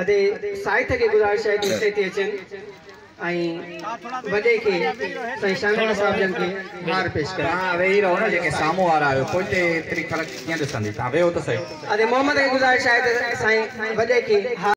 अधे साहित्य के गुजार शायद इससे तेज़ हैं आई बजे के सही शांति का साफ़ जंग के हार पेश कर हाँ वे ही रहो ना जैसे सामो आ रहा है कोई ते तेरी फलक क्या दिखाने था वे होता सही अधे मोहम्मद के गुजार शायद साइन बजे के